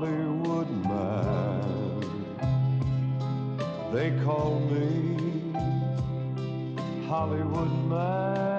Hollywood man. They call me Hollywood man.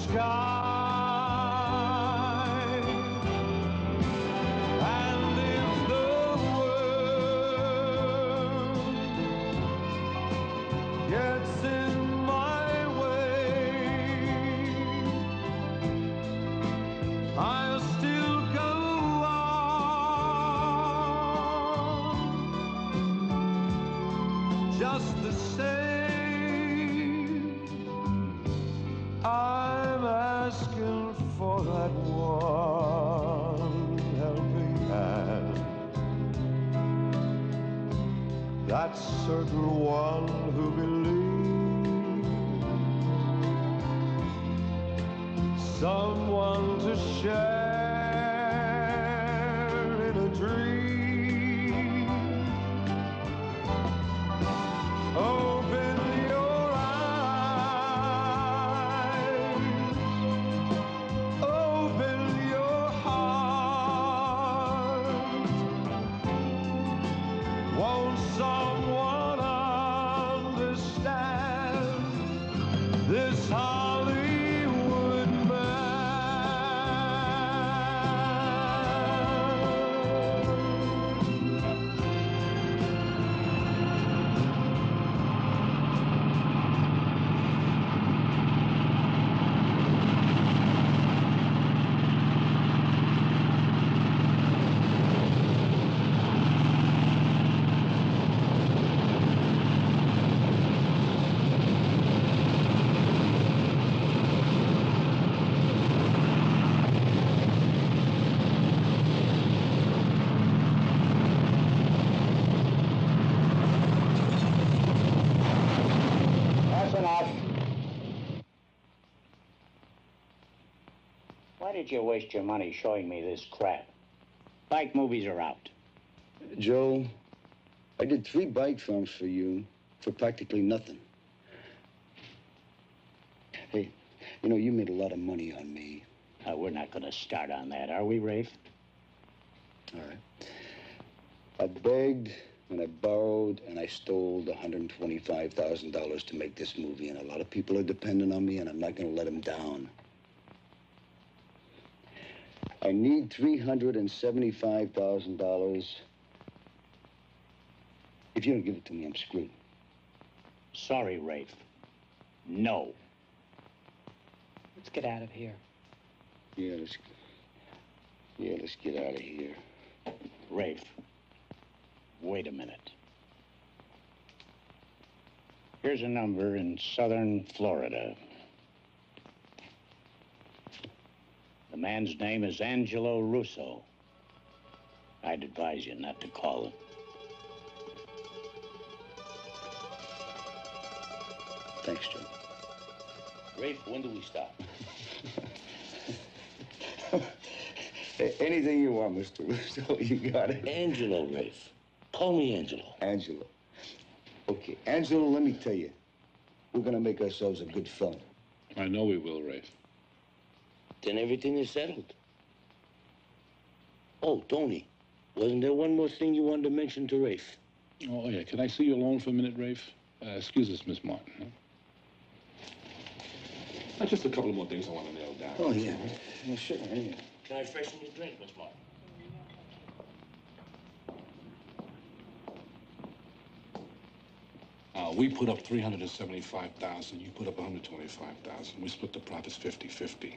Sky. That certain one did you waste your money showing me this crap? Bike movies are out. Joe, I did three bike films for you for practically nothing. Hey, you know, you made a lot of money on me. Uh, we're not going to start on that, are we, Rafe? All right. I begged and I borrowed and I stole $125,000 to make this movie, and a lot of people are dependent on me, and I'm not going to let them down. I need $375,000. If you don't give it to me, I'm screwed. Sorry, Rafe. No. Let's get out of here. Yeah, let's. Yeah, let's get out of here. Rafe, wait a minute. Here's a number in southern Florida. The man's name is Angelo Russo. I'd advise you not to call him. Thanks, Joe. Rafe, when do we stop? Anything you want, Mr. Russo, you got it. Angelo, Rafe. Call me Angelo. Angelo. Okay, Angelo, let me tell you, we're gonna make ourselves a good film. I know we will, Rafe. Then everything is settled. Oh, Tony, wasn't there one more thing you wanted to mention to Rafe? Oh, yeah. Can I see you alone for a minute, Rafe? Uh, excuse us, Miss Martin. Huh? Uh, just a couple more things I want to nail down. Oh, yeah. Yeah, sure. Yeah. Can I freshen your drink, Miss Martin? Uh, we put up 375000 You put up 125000 We split the profits 50-50.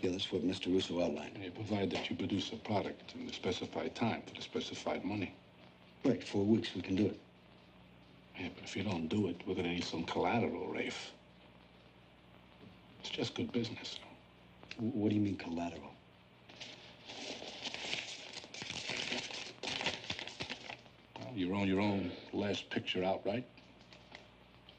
Yeah, that's what Mr. Russo outlined. And provide that you produce a product in the specified time for the specified money. Right, four weeks, we can do it. Yeah, but if you don't do it, we're gonna need some collateral, Rafe. It's just good business. What do you mean collateral? Well, you own your own last picture outright.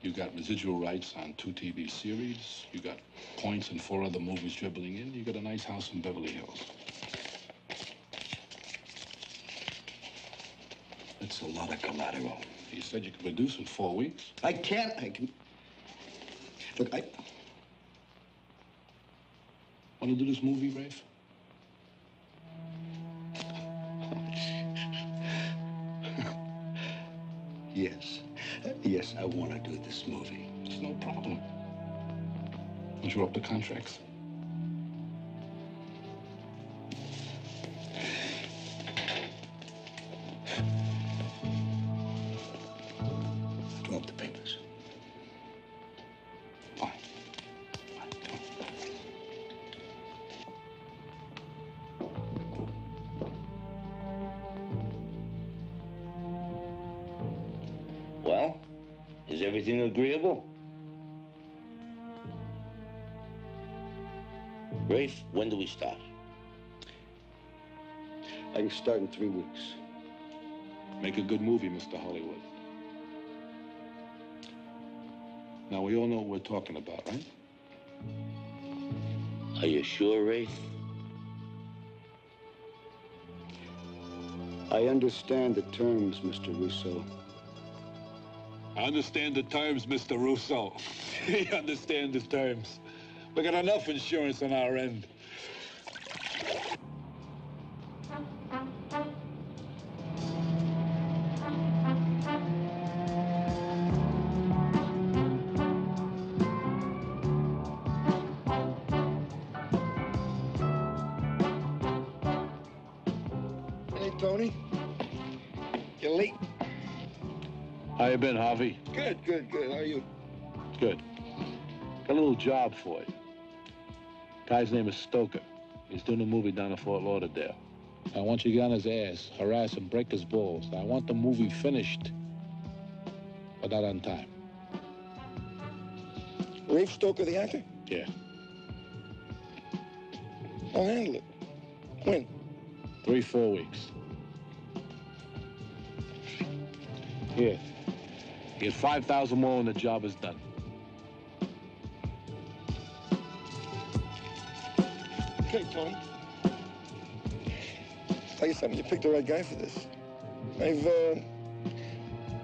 You got residual rights on two TV series. You got points in four other movies dribbling in. You got a nice house in Beverly Hills. That's a lot of collateral. You said you could reduce in four weeks. I can't. I can. Look, I. Want to do this movie, Rafe? I want to do this movie. It's no problem. Once you're up the contracts. Three weeks. Make a good movie, Mr. Hollywood. Now, we all know what we're talking about, right? Are you sure, Rafe? I understand the terms, Mr. Russo. I understand the terms, Mr. Russo. he understands the terms. We got enough insurance on our end. Harvey? Good, good, good. How are you? Good. Got a little job for you. Guy's name is Stoker. He's doing a movie down in Fort Lauderdale. I want you to get on his ass, harass him, break his balls. I want the movie finished, but not on time. Rafe Stoker, the actor? Yeah. I'll handle it. When? Three, four weeks. Here. Get 5,000 more and the job is done. Okay, Tony. Tell you something, you picked the right guy for this. I've, uh,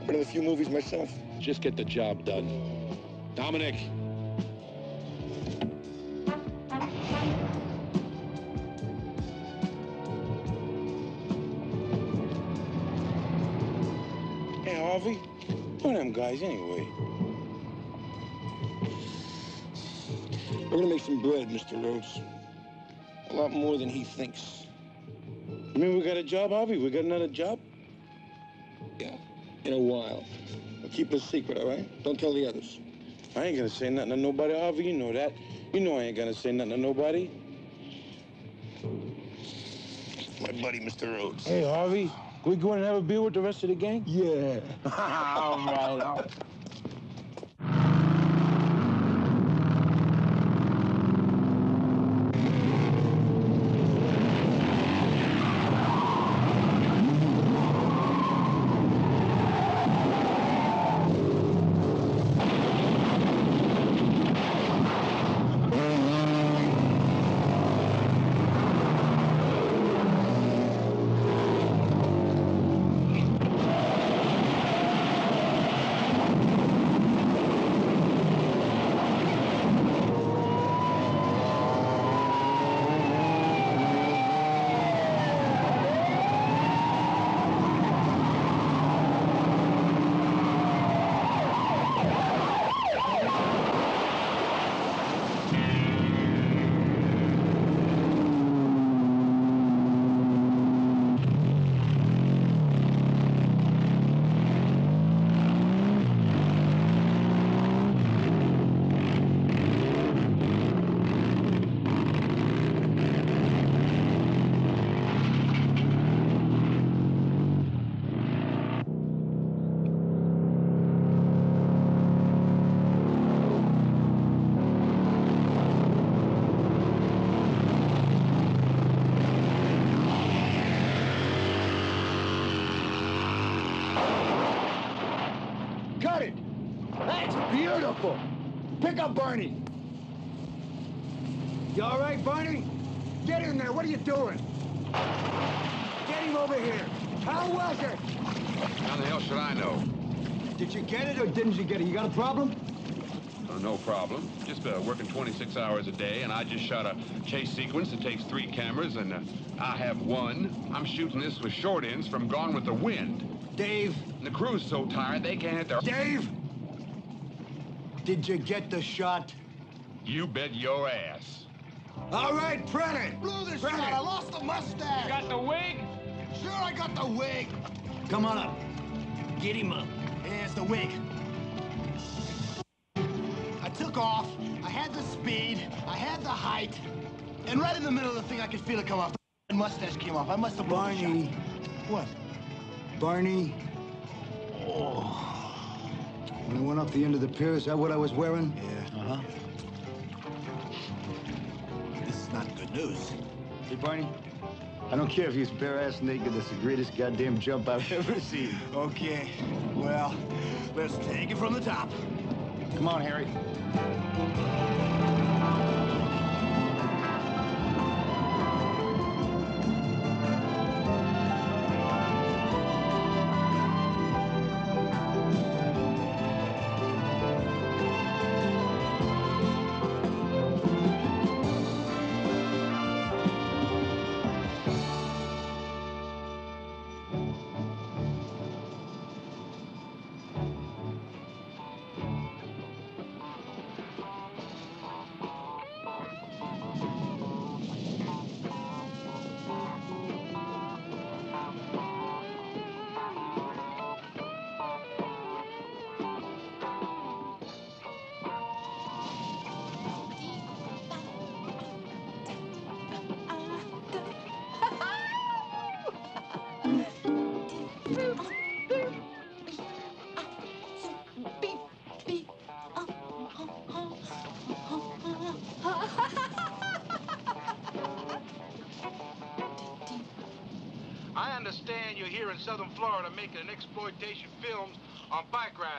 been in a few movies myself. Just get the job done. Dominic. Guys anyway? We're gonna make some bread, Mr. Rhodes. A lot more than he thinks. I mean we got a job, Harvey? We got another job? Yeah, in a while. But keep it a secret, all right? Don't tell the others. I ain't gonna say nothing to nobody, Harvey. You know that. You know I ain't gonna say nothing to nobody. My buddy, Mr. Rhodes. Hey, Harvey, can we go in and have a beer with the rest of the gang? Yeah. All right. cut get didn't you get it? You got a problem? Uh, no problem. Just uh, working 26 hours a day, and I just shot a chase sequence that takes three cameras, and uh, I have one. I'm shooting this with short ends from Gone with the Wind. Dave. And the crew's so tired they can't hit their... Dave! Did you get the shot? You bet your ass. All right, print it. Blew the Print shot. it. I lost the mustache. You got the wig? Sure, I got the wig. Come on up. Get him up. Here's the wig. Took off. I had the speed. I had the height. And right in the middle of the thing, I could feel it come off. The mustache came off. I must have Barney. What? Barney. Oh. When I went off the end of the pier, is that what I was wearing? Yeah. Uh-huh. This is not good news. Hey, Barney. I don't care if he's bare-ass naked. That's the greatest goddamn jump I've ever seen. Okay. Well, let's take it from the top. Come on, Harry.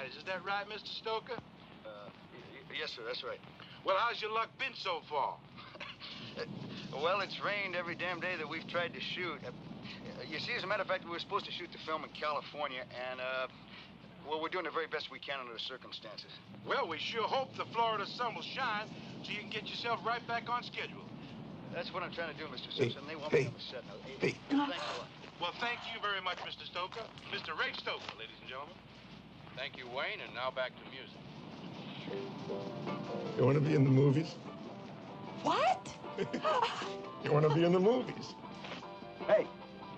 Bike riders. Is that right, Mr. Stoker? Uh, yes, sir, that's right. Well, how's your luck been so far? Well, it's rained every damn day that we've tried to shoot. Uh, you see, as a matter of fact, we were supposed to shoot the film in California, and, uh, well, we're doing the very best we can under the circumstances. Well, we sure hope the Florida sun will shine so you can get yourself right back on schedule. That's what I'm trying to do, Mr. Hey, Simpson. They want hey, me on the set now. hey. Thanks a lot. Well, thank you very much, Mr. Stoker. Mr. Ray Stoker, ladies and gentlemen. Thank you, Wayne, and now back to music. You want to be in the movies? What? You want to be in the movies? Hey,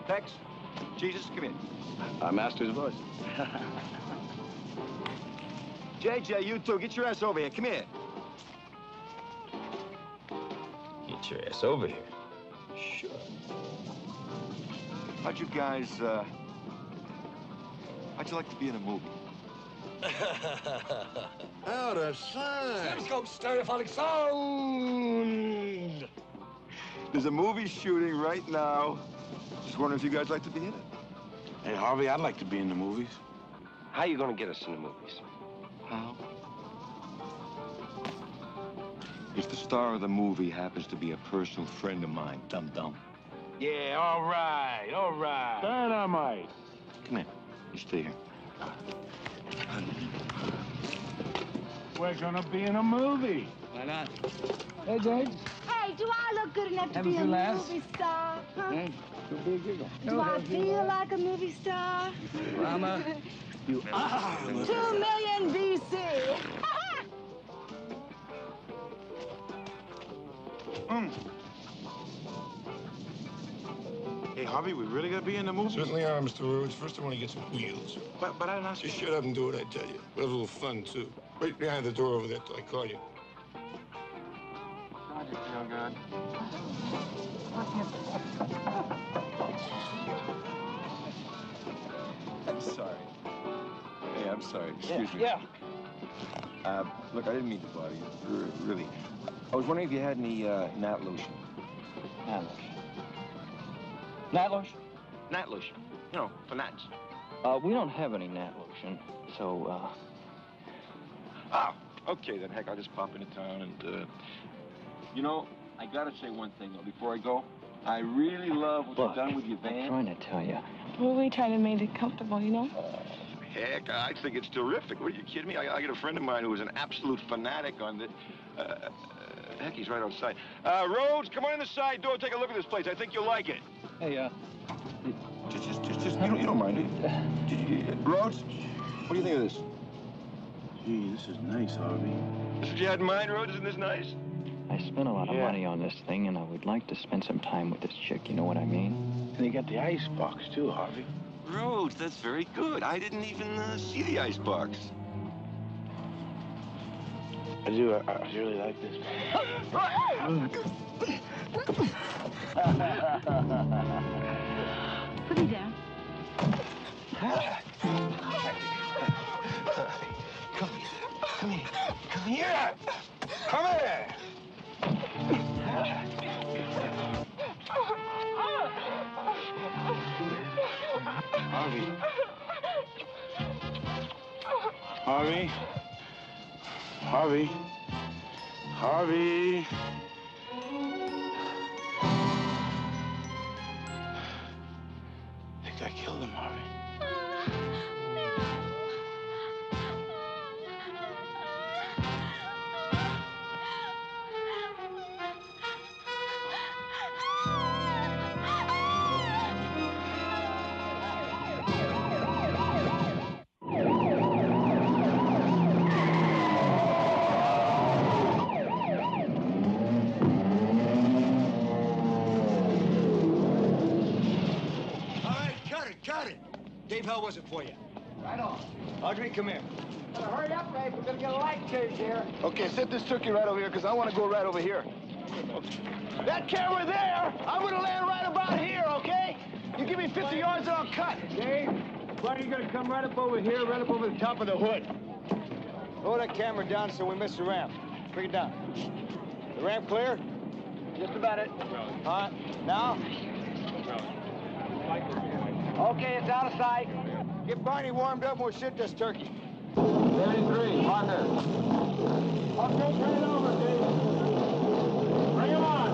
Tex. Jesus, come in. Our master's voice. JJ, you two, get your ass over here. Come here. Get your ass over here. Sure. How'd you guys, uh... How'd you like to be in a movie? Out of sight. Cinescope stereophonic sound. There's a movie shooting right now. Just wondering if you guys like to be in it. Hey, Harvey, I'd like to be in the movies. How are you gonna get us in the movies? How? If the star of the movie happens to be a personal friend of mine, dum dum. Yeah, all right, all right. Dynamite. Come here. You stay here. We're gonna be in a movie. Why not? Hey, Jake. Hey, do I look good enough to Have a be a few movie star? Huh? Hey, could be a giggle. Do I feel like a movie star? Rama, you are. Two million BC. Mm. Hey, Harvey, we really gotta be in the movie? Certainly are, Mr. Rhodes. First, I want to get some wheels. But, but I'm not Just shut up and do what I tell you. We'll have a little fun, too. Right behind the door over there till I call you. God, you feel good. I'm sorry. Hey, I'm sorry. Excuse me. Yeah. Uh, look, I didn't mean to bother you. R- really. I was wondering if you had any uh, gnat lotion. Gnat lotion. Gnat lotion? Gnat lotion. You know, for gnats. Uh, we don't have any gnat lotion, so, uh, Oh, okay then. Heck, I'll just pop into town and, uh... You know, I gotta say one thing, though, before I go. I really love what you've done with your van. I'm trying to tell you. Well, we trying to make it comfortable, you know? Heck, I think it's terrific. What are you kidding me? I, I got a friend of mine who was an absolute fanatic on it. Uh, uh, heck, he's right outside. Uh, Rhodes, come on in the side door. Take a look at this place. I think you'll like it. Hey, uh, Just, just, just, just you, don't, you don't mind, do you? Rhodes, what do you think of this? Gee, this is nice, Harvey. This is what you had in mind, Rhodes? Isn't this nice? I spent a lot of money on this thing, and I would like to spend some time with this chick. You know what I mean? And you got the ice box, too, Harvey. Rhodes, that's very good. I didn't even uh, see the icebox. I do. I, I really like this. Put me down. Come here. Come here. Come here. Come here. Harvey. Harvey. Harvey. Harvey. I think I killed him, Harvey. It for you? Right on. Audrey, come here. Better hurry up, Dave. We're gonna get a light change here. Okay, set this turkey right over here, because I want to go right over here. That camera there, I'm gonna land right about here, okay? You give me 50 yards and I'll cut. Dave, why are you gonna come right up over here, right up over the top of the hood? Lower that camera down so we miss the ramp. Bring it down. The ramp clear? Just about it. All right, now? Okay, it's out of sight. Get Barney warmed up and we'll shoot this turkey. 33, Parker. Okay, turn it over, Dave. Bring him on.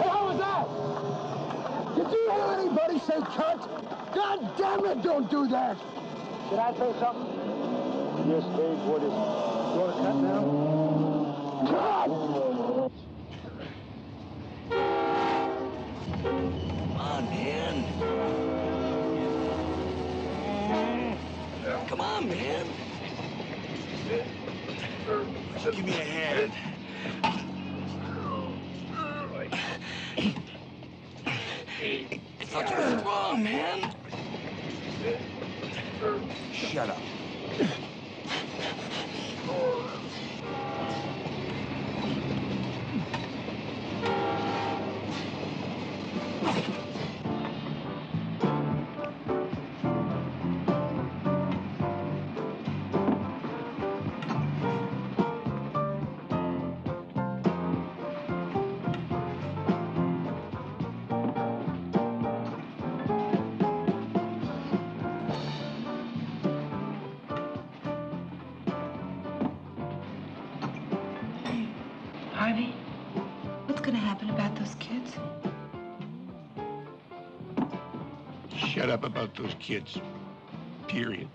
Hey, how was that? Did you hear anybody say cut? God damn it, don't do that! Did I say something? Yes, Dave, what is? You want to cut now? Cut! Come on, man. Come on, man. Give me a hand. It's too strong, man. Shut up. Those kids. Period.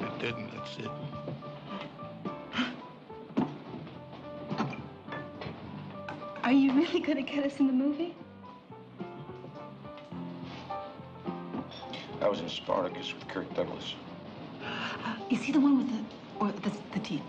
That didn't, that's it. Are you really gonna get us in the movie? I was in Spartacus with Kirk Douglas. Uh, is he the one with the or the, the teeth?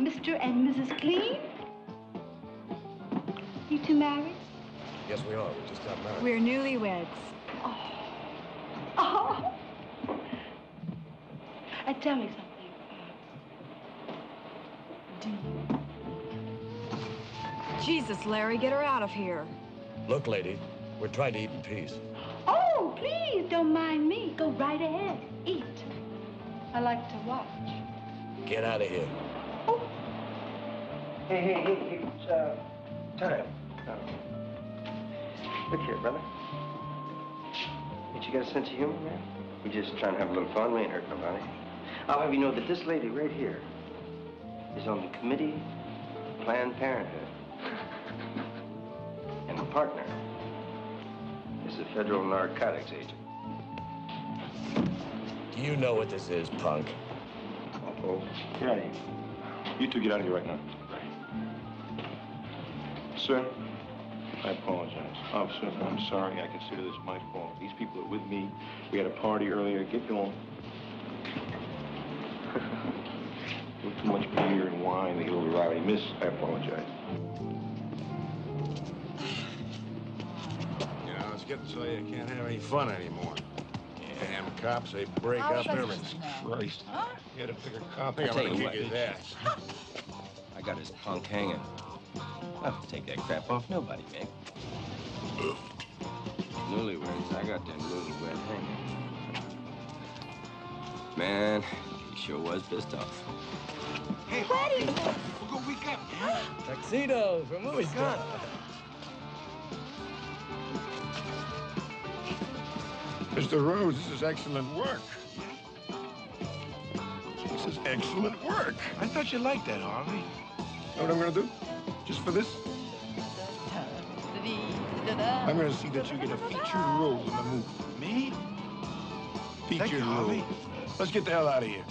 Mr. and Mrs. Clean? You two married? Yes, we are. We just got married. We're newlyweds. Oh. Oh. Uh, tell me something. Jesus, Larry, get her out of here. Look, lady, we're trying to eat in peace. Oh, please, don't mind me. Go right ahead. Eat. I like to watch. Get out of here. Hey, hey, hey, hey, it's, uh, time. Uh, look here, brother. Ain't you got a sense of humor, man? We just trying to have a little fun. We ain't hurt nobody. I'll have you know that this lady right here is on the committee of Planned Parenthood. and the partner is a federal narcotics agent. Do you know what this is, punk? Uh-oh. Get out of here. You two get out of here right now. Sir, I apologize. Officer, I'm sorry. I consider this my fault. These people are with me. We had a party earlier. Get going. With too much beer and wine, they get a little rowdy. Miss, I apologize. You know, it's getting so you can't have any fun anymore. Damn cops, they break How up everything. Christ. You had to pick a cop. I I'm tell gonna you kick what. his ass. I got his punk hanging. I'll have to take that crap off nobody, Mick. Newlyweds, I got them newlywed hanging. Man, he sure was pissed off. Hey, Harvey, we'll go week up, man. Tuxedo for movie star. Mr. Rose, this is excellent work. This is excellent work. I thought you liked that, Harvey. Know what I'm gonna do? Just for this? I'm gonna see that you get a featured role in the movie. Me? Featured role. Let's get the hell out of here.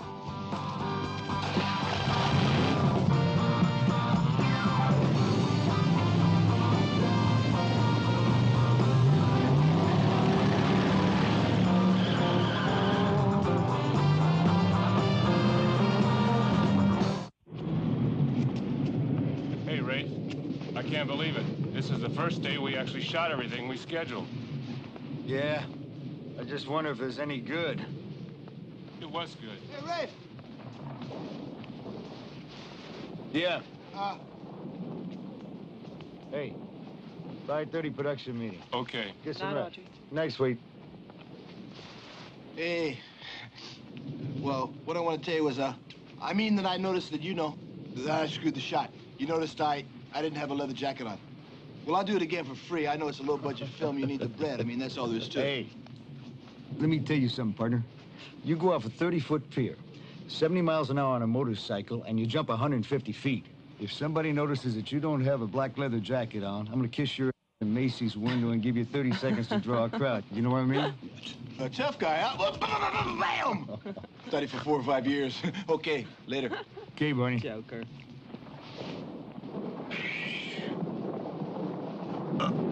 First day we actually shot everything we scheduled. Yeah. I just wonder if there's any good. It was good. Hey, Rafe. Yeah. Uh, Hey. 5:30 production meeting. Okay. Get some Night, rest. Night, sweet. Hey. Well, what I want to tell you was, uh, I mean that I noticed that you know that I screwed the shot. You noticed I, I didn't have a leather jacket on. Well, I'll do it again for free. I know it's a low-budget film. You need the bread. I mean, that's all there is to it. Hey. Let me tell you something, partner. You go off a 30-foot pier, 70 miles an hour on a motorcycle, and you jump 150 feet. If somebody notices that you don't have a black leather jacket on, I'm gonna kiss your in Macy's window and give you 30 seconds to draw a crowd. You know what I mean? A tough guy, huh? Well, Bam! Studied for four or five years. okay, later. Okay, Barney. Joker. Hollywood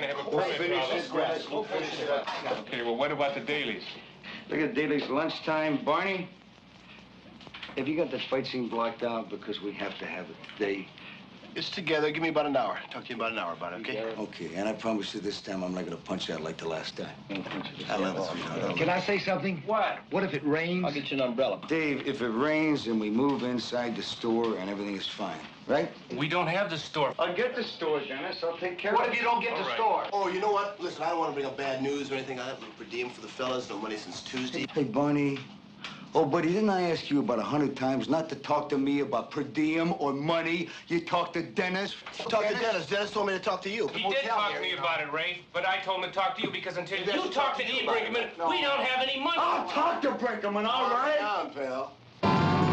location today, we're gonna have a permit problem. Okay, well, what about the dailies? Look at dailies lunchtime. Barney, have you got that fight scene blocked out? Because we have to have it today. It's together. Give me about an hour. Talk to you about an hour about it, okay? Okay, and I promise you this time I'm not gonna punch out like the last time. I love it, sweetheart. I Can. I say something? What? What if it rains? I'll get you an umbrella. Dave, if it rains and we move inside the store and everything is fine, right? We don't have the store. I'll get the store, Dennis. I'll take care What of it. What if you don't get All the right. store? Oh, you know what? Listen, I don't want to bring up bad news or anything. I haven't per diem for the fellas. No money since Tuesday. Hey, Barney. Oh, buddy, didn't I ask you about a hundred times not to talk to me about per diem or money? You talk to Dennis. Talk to Dennis. Dennis told me to talk to you. He did talk to me about it, Ray, but I told him to talk to you because until you talk to Ian Brinkman, we don't have any money. I'll talk to Brinkman, all right? Calm down, pal.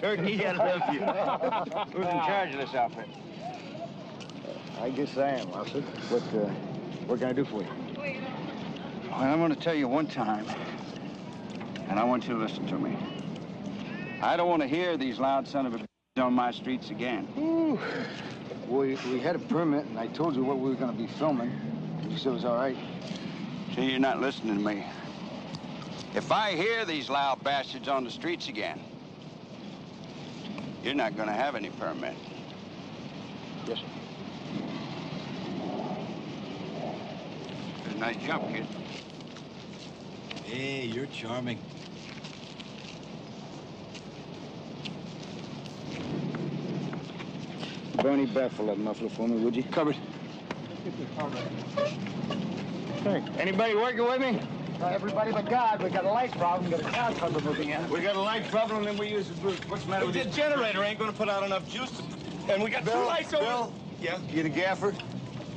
Turkey, I love you. Who's in charge of this outfit? I guess I am, Wilson. What, uh, what can I do for you? Well, I'm going to tell you one time, and I want you to listen to me. I don't want to hear these loud son of a on my streets again. Ooh. We, we had a permit, and I told you what we were going to be filming. You said it was all right. See, you're not listening to me. If I hear these loud bastards on the streets again, you're not going to have any permit. Yes, sir. Good nice jump, kid. Hey, you're charming. Bernie, baffle that muffler for me, would you? Covered. Hey, anybody working with me? Everybody but God. We got a light problem. We got a car cover moving in. We got a light problem, and then we use the brute. What's the matter with The generator ain't gonna put out enough juice. to- And we got two lights over. Bill, Yeah. you the gaffer?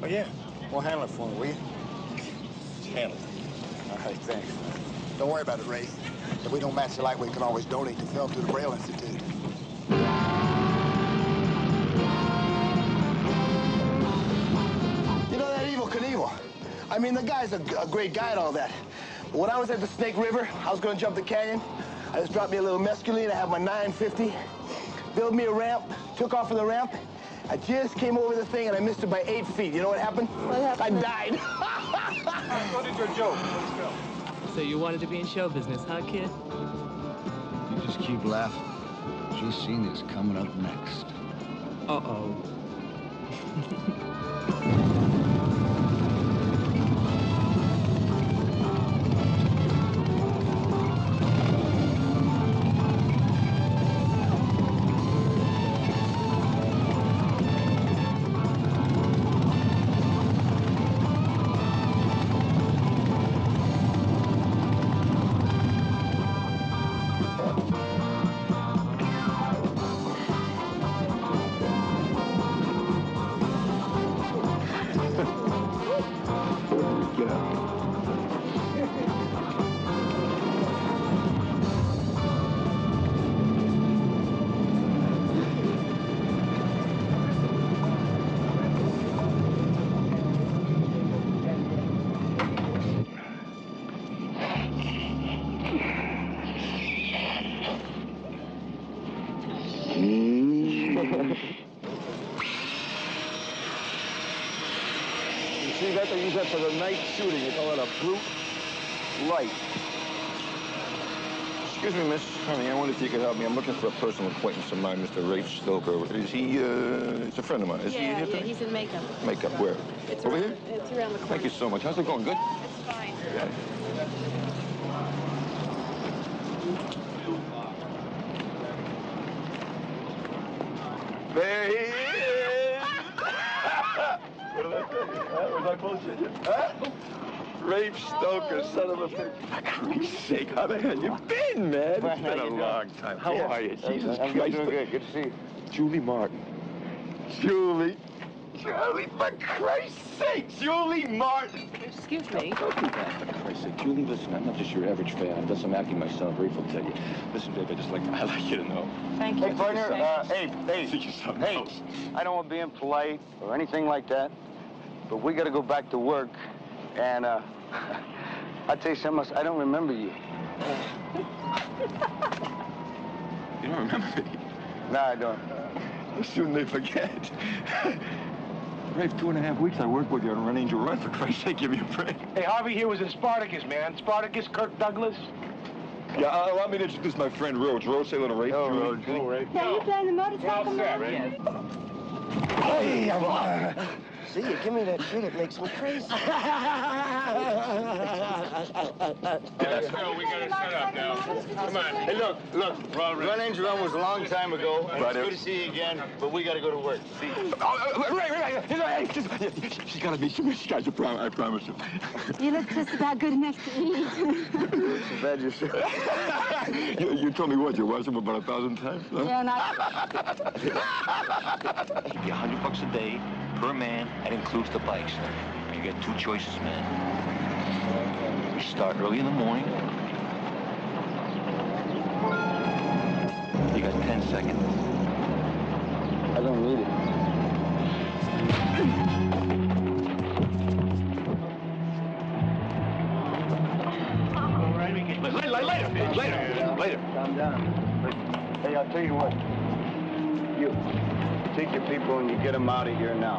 Oh, yeah. We'll handle it for me, will you? Handle it. All right, thanks. Don't worry about it, Ray. If we don't match the light, we can always donate the film to the Braille Institute. You know that Evel Knievel? I mean, the guy's a, a great guy and all that. But when I was at the Snake River, I was gonna jump the canyon. I just dropped me a little mescaline. I have my 950. Built me a ramp, took off from the ramp. I just came over the thing and I missed it by eight feet. You know what happened? What happened? I died. What is your joke? So you wanted to be in show business, huh, kid? You just keep laughing. This scene is coming up next. Uh-oh. personal acquaintance of mine, Mr. Rafe Stoker. Is he, uh, it's a friend of mine. Is he yeah, here yeah, he's in makeup. Makeup, where? It's Over around, here? It's around the corner. Thank you so much. How's it going? Good? It's fine. Yeah. There he is! what did I say? Huh? Was I bullshitting? Huh? Rafe Stoker, son of a bitch. For Christ's sake, how the hell you been, man? Well, It's how been a you doing? long time. How Yeah. are you? I'm- Jesus I'm Christ. doing good. Good to see you. Julie Martin. Julie. Julie, for Christ's sake, Julie Martin. Excuse me. Don't do that, for Christ's sake. Julie, listen, I'm not just your average fan. I've done some acting myself. Rafe will tell you. Listen, Dave, I just like, I like you to know. Thank you. Hey, partner, uh, hey, hey, Think of hey, else. I don't want to be impolite or anything like that, but we got to go back to work, and, uh, I'll tell you something else, I don't remember you. You don't remember me? No, I don't. How soon they forget. Rafe, two and a half weeks I worked with you on Run Angel Run. For Christ's sake, give me a break. Hey, Harvey here was in Spartacus, man. Spartacus, Kirk Douglas. Yeah, uh, allow me to introduce my friend Rhodes. Rhodes, say hello to Rafe. Oh, Julie. Rhodes. Julie. Rafe. Now you playing the motorcycle now? Hey, I'm, uh, See, you give me that shit, it makes me crazy. Let's go. We gotta shut up now. Come on. Hey, look, look, Run Angel Run was a long time ago, and Right, it's uh, good to see you again, but we got to go to work. See you. Oh, uh, Ray, Ray, Ray, Ray, just- She's gotta be, she guys, I promise, I promise you. You look just about good enough to eat. Too bad you're so... you. You told me what, you watched him about a thousand times? Huh? yeah, not. Be a hundred bucks a day per man. That includes the bikes. You get two choices, man. We start early in the morning. You got ten seconds. I don't need it. Later, later, later, later. Calm down. Hey, I'll tell you what. You take your people and you get them out of here now.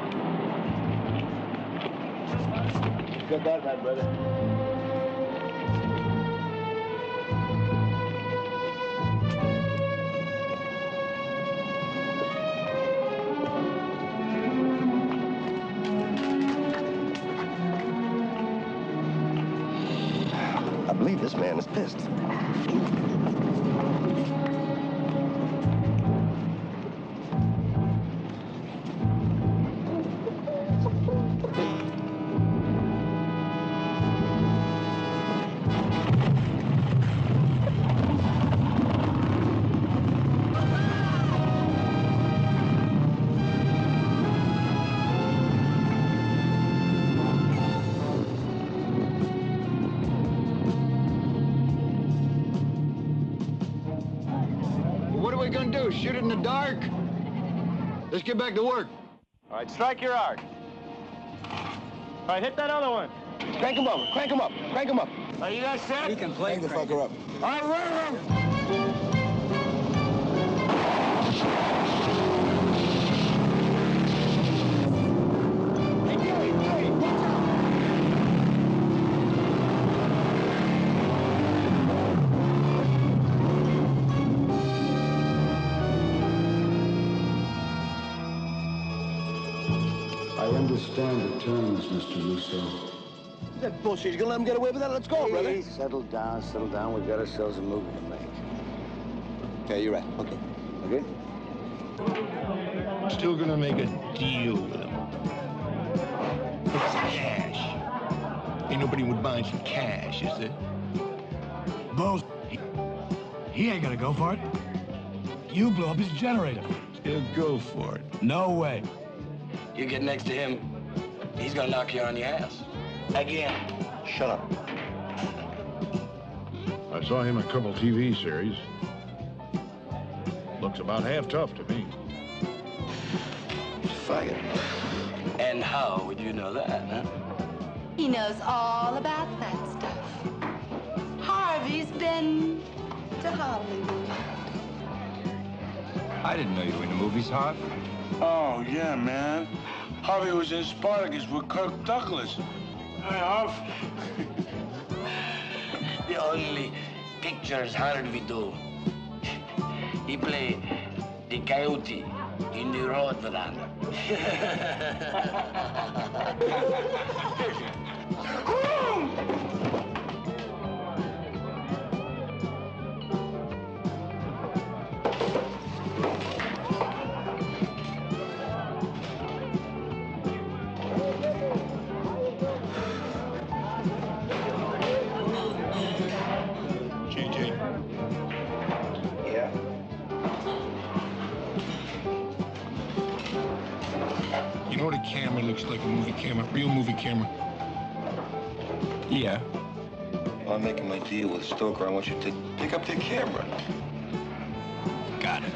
Got that right, brother? I believe this man is pissed. What are we gonna do? Shoot it in the dark? Let's get back to work. All right, strike your arc. All right, hit that other one. Crank him up, crank him up, crank him up. Are you guys set? We can play Crank the fucker up. All right, run, run. I understand the terms, Mr. Russo. That bullshit, you gonna let him get away with that? Let's go, brother. Hey, settle down, settle down. We've got ourselves a movie to make. Okay, you're right. Okay. Okay? Still gonna make a deal with him. It's cash. Ain't nobody would mind some cash, is there? Bull. He, he ain't gonna go for it. You blow up his generator. He'll go for it. No way. You get next to him, he's gonna knock you on your ass. Again. Shut up. I saw him in a couple TV series. Looks about half tough to me. Faggot. And how would you know that, huh? He knows all about that stuff. Harvey's been to Hollywood. I didn't know you were in the movies, Harvey. Oh, yeah, man. Harvey was in Spartacus with Kirk Douglas. Hey, Harv. the only pictures Harvey do. He play the coyote in the road runner. JJ. camera looks like a movie camera, real movie camera. Yeah. I'm making my deal with Stoker. I want you to pick up the camera. Got it.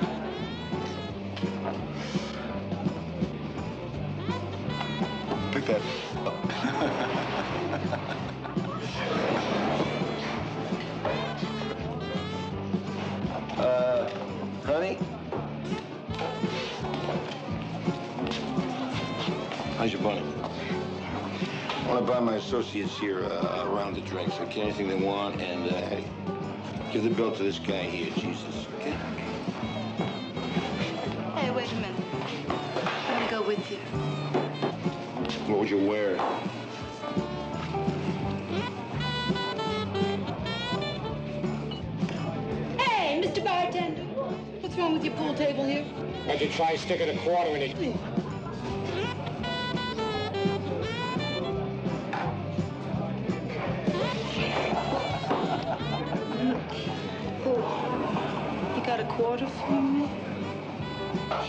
Pick that up. your bunny? I want to buy my associates here uh, a round of drinks. I get anything they want, and uh, hey, give the bill to this guy here, Jesus. Okay? Hey, wait a minute. Let me go with you. What would you wear? Hey, Mr. Bartender. What's wrong with your pool table here? Why'd you try sticking a quarter in it?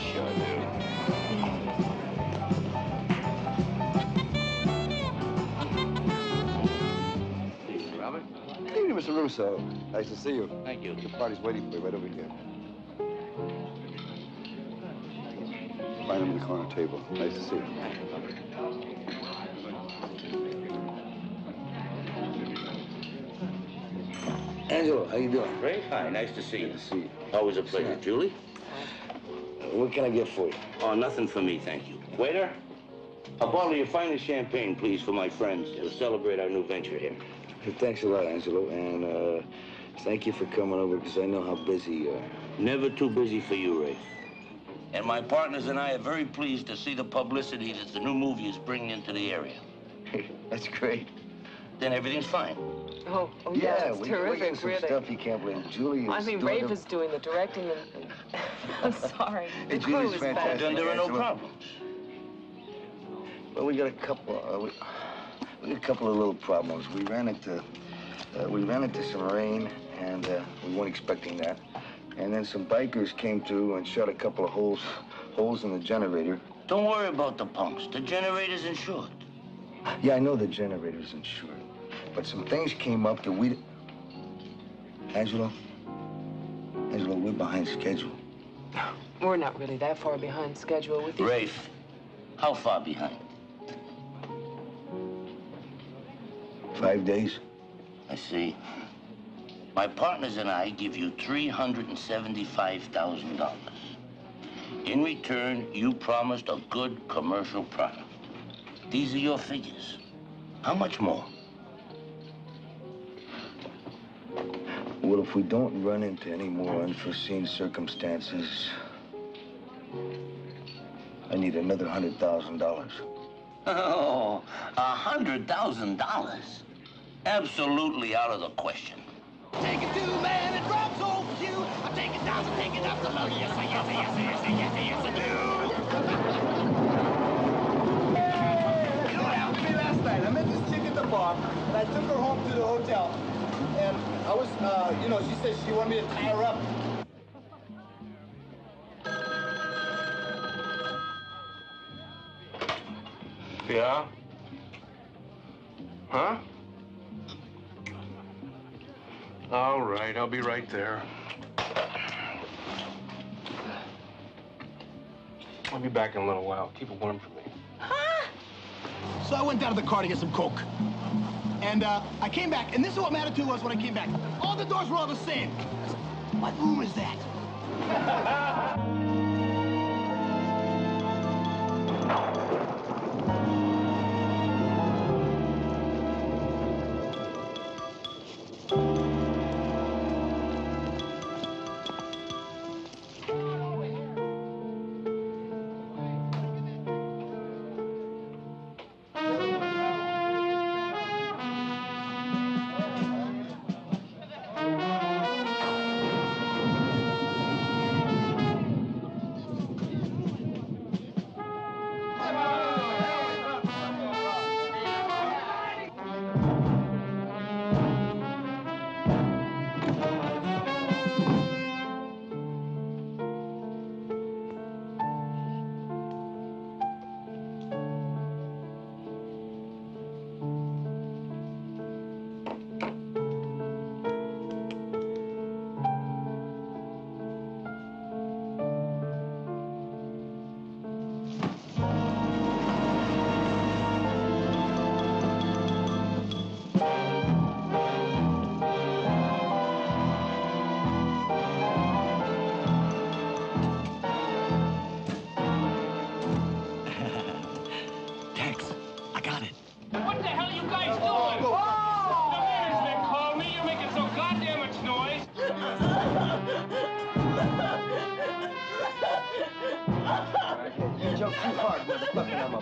Sure do. Robert? Good evening, Mr. Russo. Nice to see you. Thank you. Your party's waiting for you right over here. Find him in the corner table. Nice to see you. Angelo, how you doing? Very fine. Nice to see you. to See you. Always a pleasure. Julie? What can I get for you? Oh, nothing for me, thank you. Waiter, a bottle of your finest champagne, please, for my friends to celebrate our new venture here. Hey, Thanks a lot, Angelo, and uh, thank you for coming over because I know how busy you are. Never too busy for you, Ray. And my partners and I are very pleased to see the publicity that the new movie is bringing into the area. That's great. Then everything's fine. Oh, oh yeah, yeah, it's we, we're terrific, getting some really. stuff you can't believe. Julie I mean, doing Rafe the- is doing the directing and... and I'm sorry. It's the crew is fantastic. fabulous. Then there are no problems. Well, we got a couple. Uh, we, we got a couple of little problems. We ran into uh, we ran into some rain, and uh, we weren't expecting that. And then some bikers came through and shot a couple of holes holes in the generator. Don't worry about the punks. The generator's insured. Yeah, I know the generator's insured, but some things came up that we. Angelo, Angelo, we're behind schedule. We're not really that far behind schedule with you. Rafe, how far behind? Five days. I see. My partners and I give you $375,000. In return, you promised a good commercial product. These are your figures. How much more? Well, if we don't run into any more unforeseen circumstances, I need another hundred thousand dollars. Oh, a hundred thousand dollars? Absolutely out of the question. Take it to man and drops on you. I take it down, I take it up the low. Yes, I, yes, I, yes, I, yes, I, yes, I, yes, I do. You know what happened to me last night? I met this chick at the bar, and I took her home to the hotel. And I was, uh, you know, she said she wanted me to tie her up. Yeah? Huh? All right, I'll be right there. I'll be back in a little while. Keep it warm for me. Huh? So I went down to the car to get some coke. And uh, I came back, and this is what my attitude was when I came back. All the doors were all the same. What room is that? you guys doing? Whoa! The management called me. You're making so goddamn much noise. You joke too hard, motherfucker. I'm a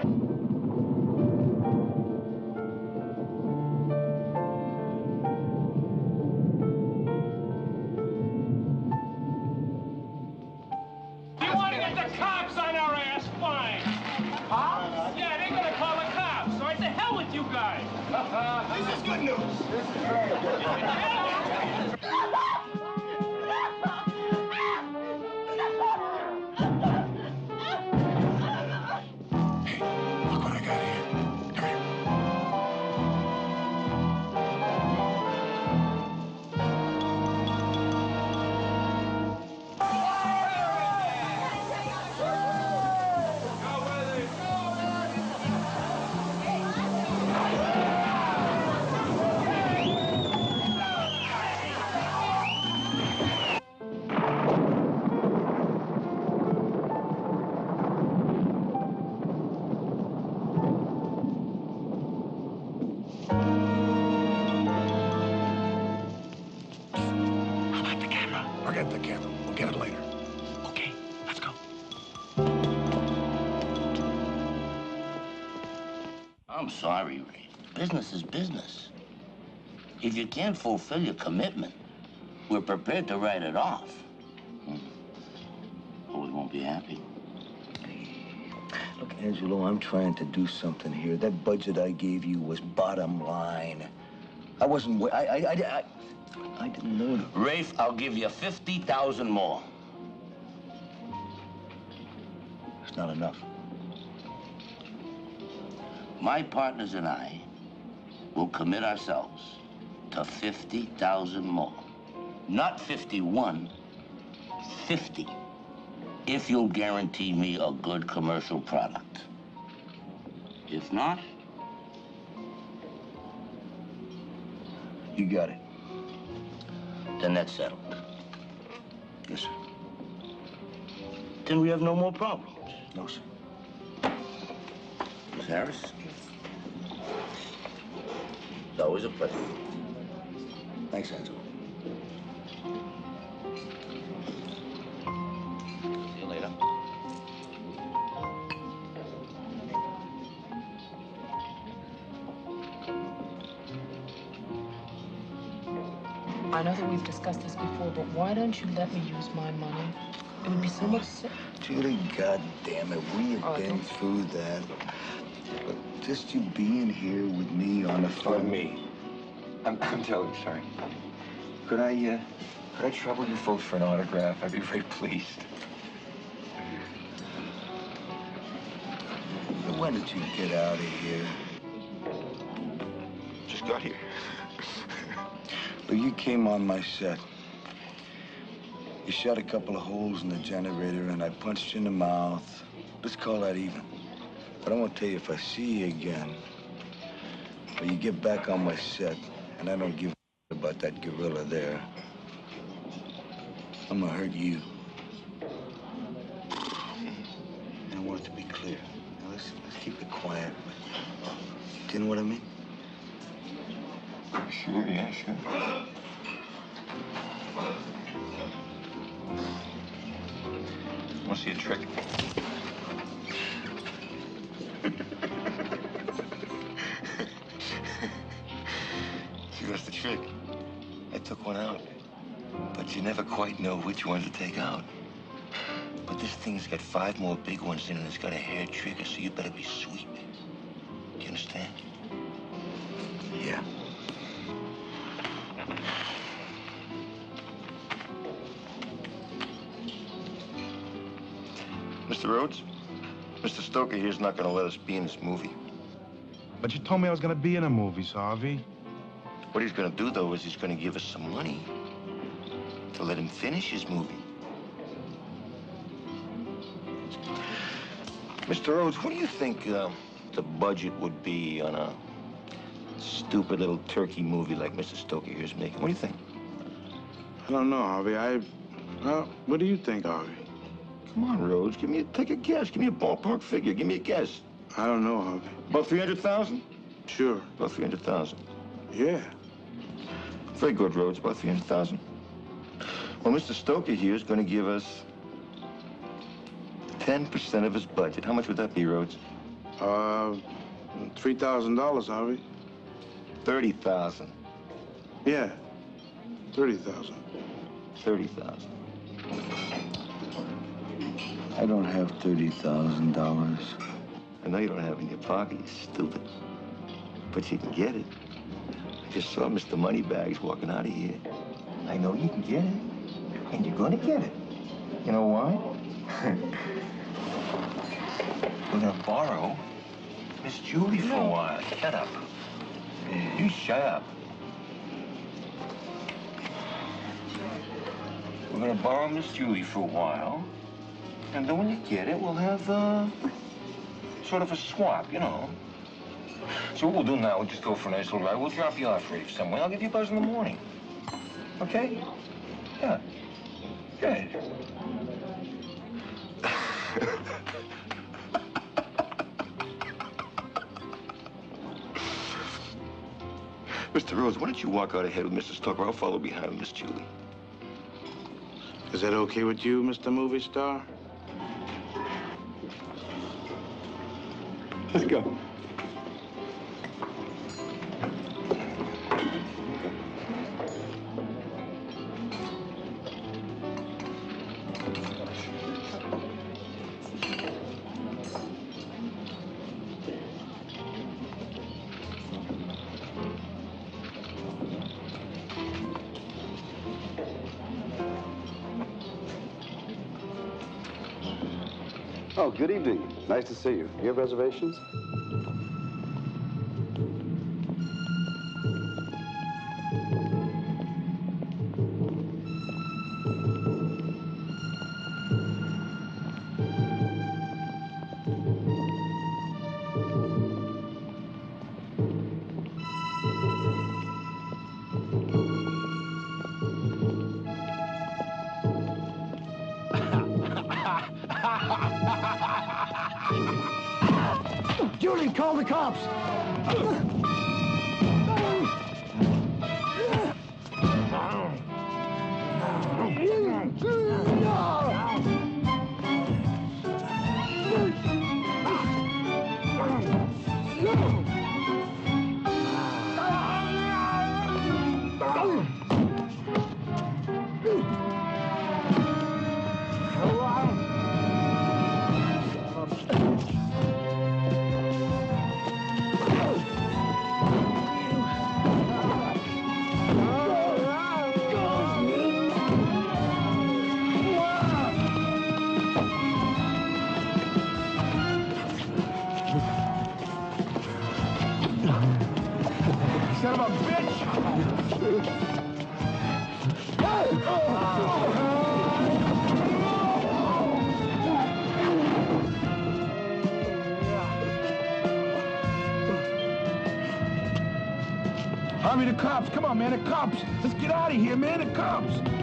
fucking. This is very If you can't fulfill your commitment, we're prepared to write it off. Hmm. But we won't be happy. Look, Angelo, I'm trying to do something here. That budget I gave you was bottom line. I wasn't. I. I. I. I, I didn't know. that- Rafe, I'll give you 50,000 more. It's not enough. My partners and I will commit ourselves to 50,000 more. Not 51, 50. If you'll guarantee me a good commercial product. If not, You got it. then that's settled. Yes, sir. Then we have no more problems. No, sir. Miss Harris? It's always a pleasure. Thanks, Angelo. See you later. I know that we've discussed this before, but why don't you let me use my money? It would be so much simpler. Julie, goddamn it, we have Oh, been through that. But just you being here with me on the phone. For me. I'm, I'm terribly sorry. Could I, uh, could I trouble you folks for an autograph? I'd be very pleased. When did you get out of here? Just got here. Look, you came on my set. You shot a couple of holes in the generator, and I punched you in the mouth. Let's call that even. But I'm gonna tell you, if I see you again, or you get back on my set, and I don't give about that gorilla there, I'm gonna hurt you. And I want it to be clear. Now let's let's keep it quiet. Do you know what I mean? Sure, yeah, sure. Want to see a trick? But you never quite know which one to take out. But this thing's got five more big ones in it, and it's got a hair trigger, so you better be sweet. Do you understand? Yeah. Mr. Rhodes, Mr. Stoker here's not going to let us be in this movie. But you told me I was gonna be in a movie, Harvey. What he's going to do, though, is he's going to give us some money to let him finish his movie. Mr. Rhodes, what do you think uh, the budget would be on a stupid little turkey movie like Mr. Stoker here's making? What do you think? I don't know, Harvey. I. Well, what do you think, Harvey? Come on, Rhodes, give me a, take a guess. Give me a ballpark figure. Give me a guess. I don't know, Harvey. About 300,000? Sure. About 300,000. Yeah. Very good, Rhodes. About 300,000. Well, Mr. Stoker here is going to give us 10% of his budget. How much would that be, Rhodes? Uh, $3,000, Harvey. 30000 Yeah, 30000 30000 I don't have $30,000. I know you don't have it in your pocket, you stupid. But you can get it. I just saw Mr. Moneybags walking out of here. I know you can get it. And you're gonna get it. You know why? We're gonna borrow Miss Julie for a while. Shut up. You shut up. We're gonna borrow Miss Julie for a while. And then when you get it, we'll have, uh, sort of a swap, you know. So what we'll do now, we'll just go for a nice little ride. We'll drop you off, Rafe, somewhere. I'll give you a buzz in the morning. Okay? Yeah. Good. Mr. Rhodes, why don't you walk out ahead with Mr. Stoker? I'll follow behind with Miss Julie. Is that okay with you, Mr. Movie Star? Let's go. Nice to see you. You have reservations? The cops. On, man, the cops. Let's get out of here, man, the cops.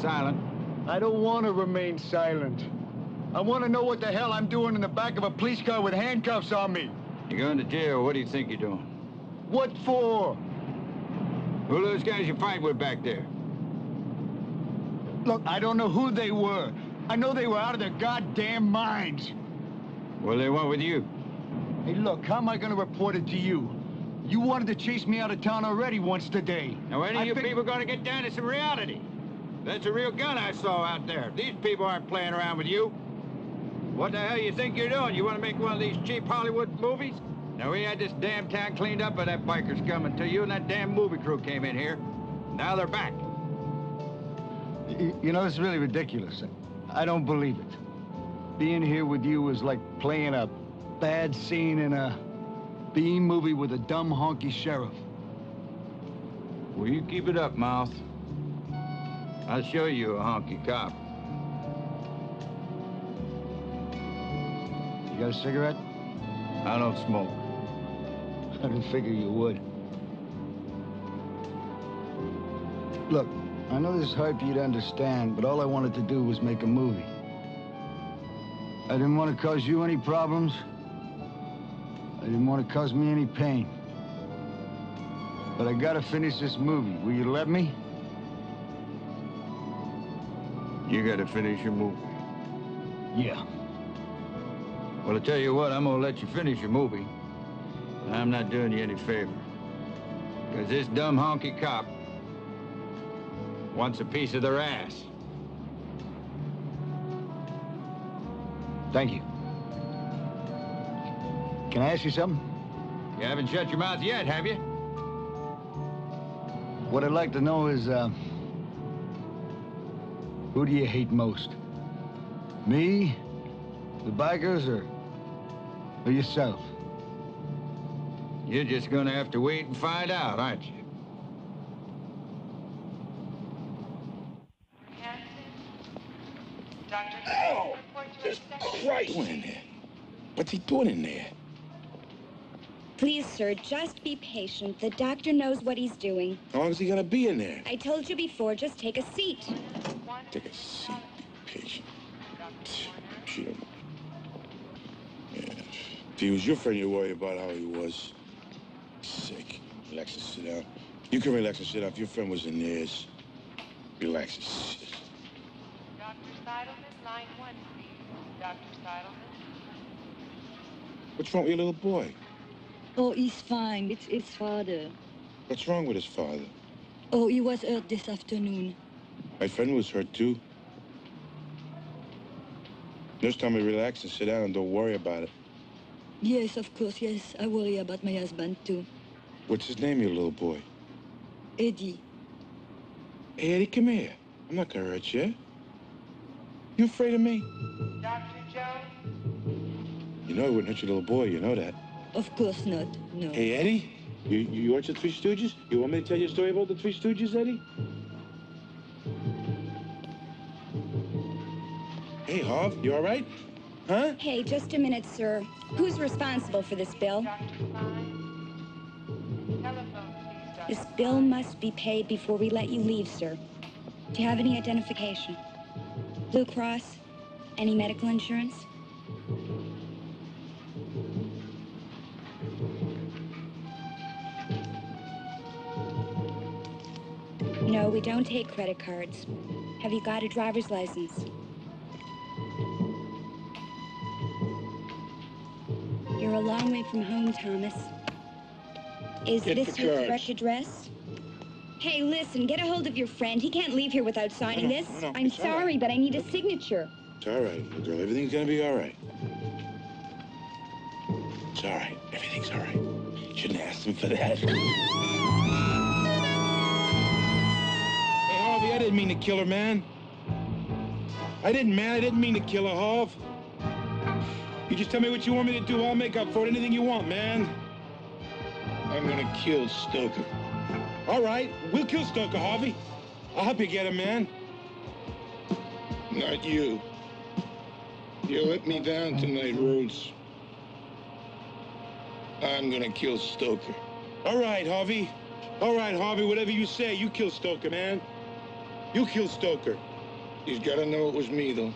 Silent. I don't want to remain silent. I want to know what the hell I'm doing in the back of a police car with handcuffs on me. You're going to jail. What do you think you're doing? What for? Who are those guys you fight with back there? Look, I don't know who they were. I know they were out of their goddamn minds. Well, they went with you. Hey, look, how am I going to report it to you? You wanted to chase me out of town already once today. Now, are I you people going to get down to some reality? That's a real gun I saw out there. These people aren't playing around with you. What the hell you think you're doing? You want to make one of these cheap Hollywood movies? Now, we had this damn town cleaned up by that biker scum until you and that damn movie crew came in here. Now they're back. You know, it's really ridiculous. I don't believe it. Being here with you is like playing a bad scene in a B movie with a dumb honky sheriff. Well, you keep it up, Mouth. I'll show you a honky cop. You got a cigarette? I don't smoke. I didn't figure you would. Look, I know this is hard for you to understand, but all I wanted to do was make a movie. I didn't want to cause you any problems. I didn't want to cause me any pain. But I gotta finish this movie. Will you let me? You gotta finish your movie. Yeah. Well, I tell you what, I'm gonna let you finish your movie. But I'm not doing you any favor. Because this dumb honky cop wants a piece of their ass. Thank you. Can I ask you something? You haven't shut your mouth yet, have you? What I'd like to know is, uh, who do you hate most? Me, the bikers, or, or yourself? You're just gonna have to wait and find out, aren't you? Oh, just Christ. Doing in there? What's he doing in there? Please, sir, just be patient. The doctor knows what he's doing. How long is he gonna be in there? I told you before, just take a seat. Take a seat, be patient. She don't. Yeah. If he was your friend, you'd worry about how he was. Sick. Relax and sit down. You can relax and sit down. If your friend was in theirs, relax and sit. Dr. Seidelman, line one, please. Dr. Seidelman. What's wrong with your little boy? Oh, he's fine. It's his father. What's wrong with his father? Oh, he was hurt this afternoon. My friend was hurt too. Just tell me relax and sit down and don't worry about it. Yes, of course, yes. I worry about my husband, too. What's his name, your little boy? Eddie. Hey, Eddie, come here. I'm not gonna hurt you. You afraid of me? Dr. Jones. You know I wouldn't hurt your little boy. You know that. Of course not, no. Hey, Eddie, you, you watch the Three Stooges? You want me to tell you a story about the Three Stooges, Eddie? Hey, Harv, you all right? Huh? Hey, just a minute, sir. Who's responsible for this bill? This bill must be paid before we let you leave, sir. Do you have any identification? Blue Cross? Any medical insurance? No, we don't take credit cards. Have you got a driver's license? You're a long way from home, Thomas. Is Get this your correct address? Hey, listen, get a hold of your friend. He can't leave here without signing No, no, this. no, I'm all right. sorry, but I need a signature. It's all right, little girl. Everything's gonna be all right. It's all right. Everything's all right. Shouldn't ask him for that. Hey, Harvey, I didn't mean to kill her, man. I didn't, man. I didn't mean to kill her, Harv. You just tell me what you want me to do. I'll make up for it. Anything you want, man. I'm gonna kill Stoker. All right, we'll kill Stoker, Harvey. I'll help you get him, man. Not you. You let me down tonight, Rhodes. I'm gonna kill Stoker. All right, Harvey. All right, Harvey, whatever you say, you kill Stoker, man. You kill Stoker. He's gotta know it was me, though.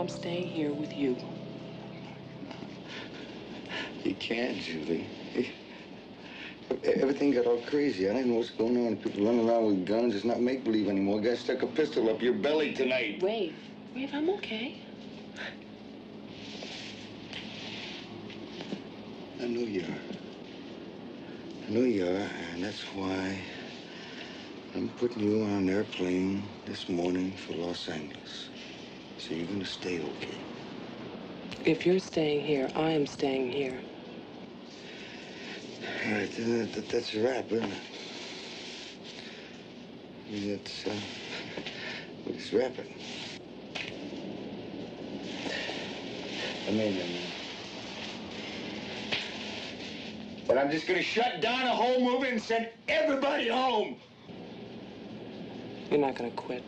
I'm staying here with you. You can't, Julie. Everything got all crazy. I don't know what's going on. People running around with guns. It's not make-believe anymore. A guy stuck a pistol up your belly tonight. Rafe, Rafe, I'm okay. I know you are. I know you are, and that's why I'm putting you on an airplane this morning for Los Angeles. So you're gonna stay okay. If you're staying here, I am staying here. All right, then that, that, that's a wrap, isn't it? I mean, that's, uh, let's wrap it. I mean, I mean. But I'm just gonna shut down the whole movie and send everybody home. You're not gonna quit.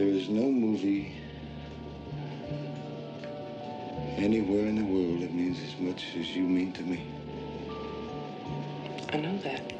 There is no movie anywhere in the world that means as much as you mean to me. I know that.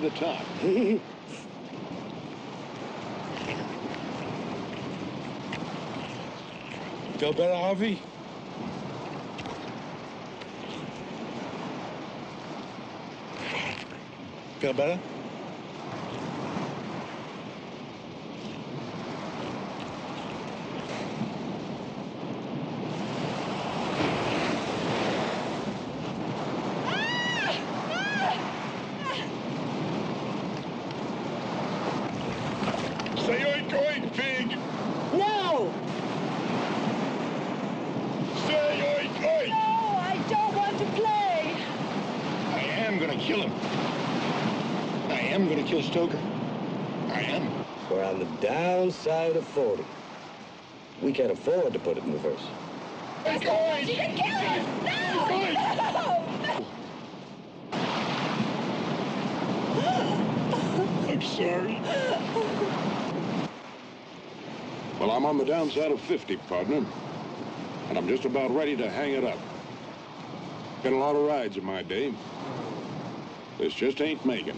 The top. Feel better, Harvey? Feel better? Say oink oink, pig! No! Say oink oink! No, I don't want to play. I am gonna kill him. I am gonna kill Stoker. I am. We're on the downside of 40. We can't afford to put it in reverse. Let's go! You can kill him! No! I'm sorry. Well, I'm on the downside of 50, partner. And I'm just about ready to hang it up. Been a lot of rides in my day. This just ain't making.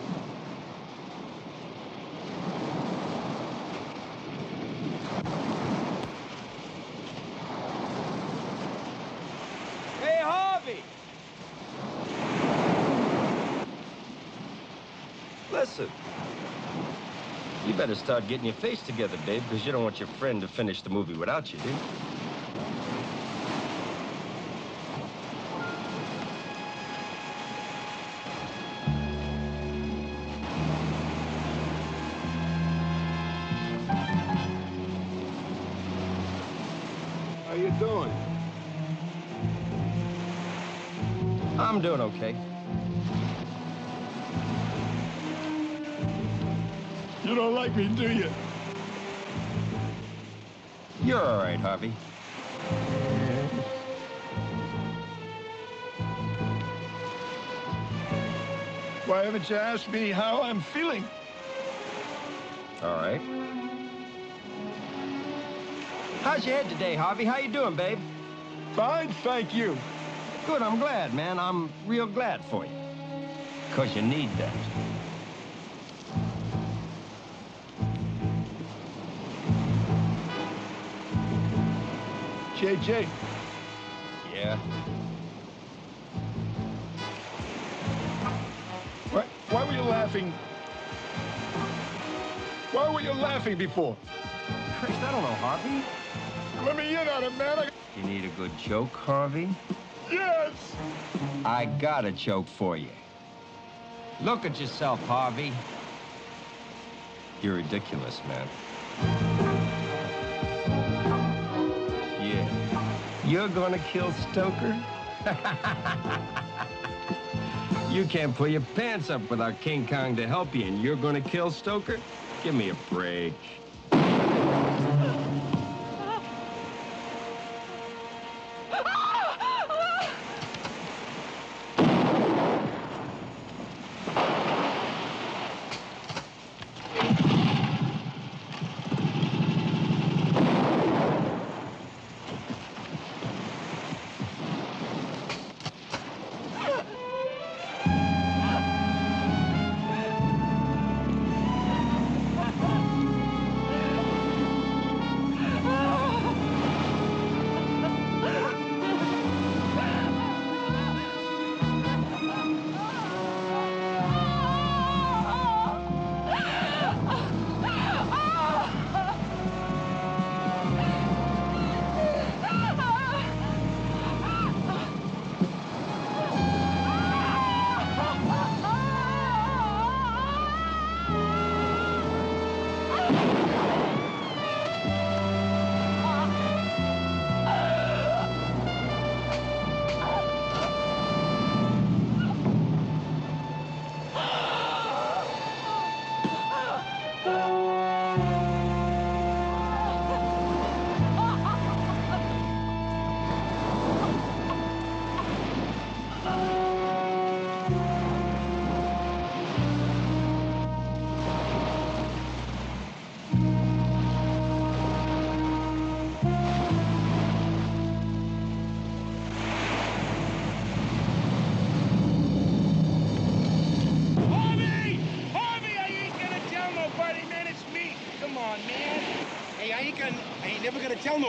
Hey, Harvey! Listen. You better start getting your face together, babe, because you don't want your friend to finish the movie without you, do You don't like me, do you? You're all right, Harvey. Why haven't you asked me how I'm feeling? All right. How's your head today, Harvey? How you doing, babe? Fine, thank you. Good, I'm glad, man. I'm real glad for you. Because you need that. JJ. Yeah? Why, why were you laughing? Why were you laughing before? Christ, I don't know, Harvey. Let me in on it, man. I... You need a good joke, Harvey? Yes! I got a joke for you. Look at yourself, Harvey. You're ridiculous, man. You're gonna kill Stoker? you can't pull your pants up without King Kong to help you, and you're gonna kill Stoker? Give me a break.